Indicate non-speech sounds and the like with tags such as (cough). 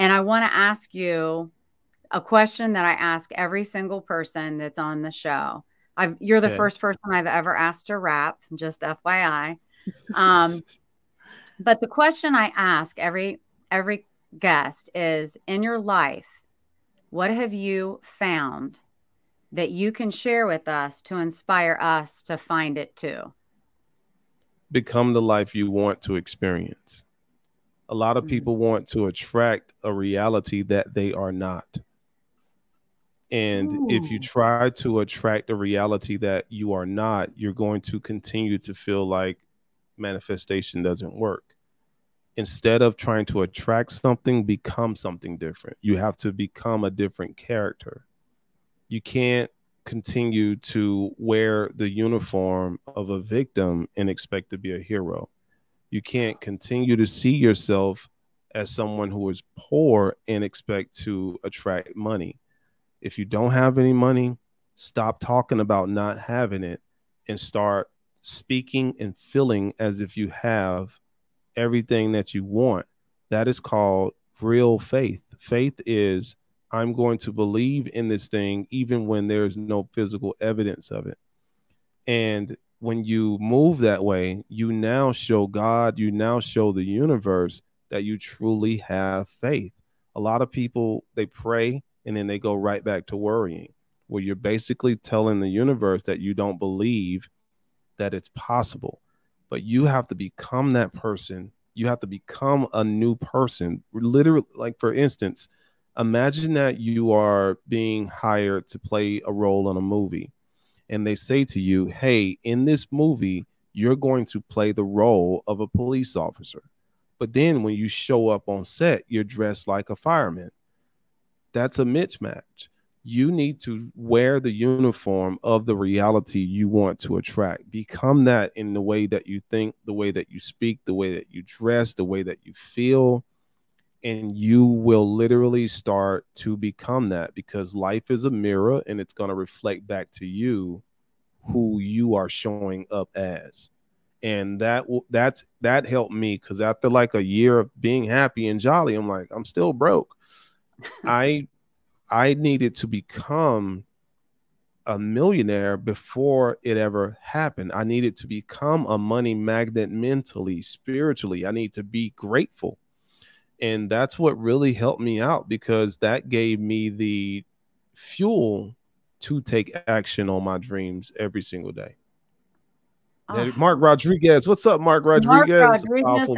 And I want to ask you a question that I ask every single person that's on the show. I've, you're the okay. first person I've ever asked to rap, just FYI. (laughs) Um, but the question I ask every every guest is in your life, what have you found that you can share with us to inspire us to find it too? Become the life you want to experience. A lot of mm-hmm. people want to attract a reality that they are not. And Ooh. if you try to attract a reality that you are not, you're going to continue to feel like manifestation doesn't work. Instead of trying to attract something, become something different. You have to become a different character. You can't continue to wear the uniform of a victim and expect to be a hero. You can't continue to see yourself as someone who is poor and expect to attract money. If you don't have any money, stop talking about not having it and start speaking and feeling as if you have everything that you want. That is called real faith. Faith is I'm going to believe in this thing even when there's no physical evidence of it. And when you move that way, you now show God, you now show the universe that you truly have faith. A lot of people, they pray and then they go right back to worrying, where you're basically telling the universe that you don't believe that it's possible. But you have to become that person. You have to become a new person. Literally, like for instance, imagine that you are being hired to play a role in a movie and they say to you, hey, in this movie, you're going to play the role of a police officer. But then when you show up on set, you're dressed like a fireman. That's a mismatch. You need to wear the uniform of the reality you want to attract. Become that in the way that you think, the way that you speak, the way that you dress, the way that you feel. And you will literally start to become that because life is a mirror and it's going to reflect back to you who you are showing up as. And that that's that helped me because after like a year of being happy and jolly i'm like i'm still broke. I i needed to become a millionaire before it ever happened. I needed to become a money magnet mentally spiritually. I need to be grateful and that's what really helped me out because that gave me the fuel to take action on my dreams every single day. Oh. Mark Rodriguez, what's up, Mark Rodriguez? Mark Rodriguez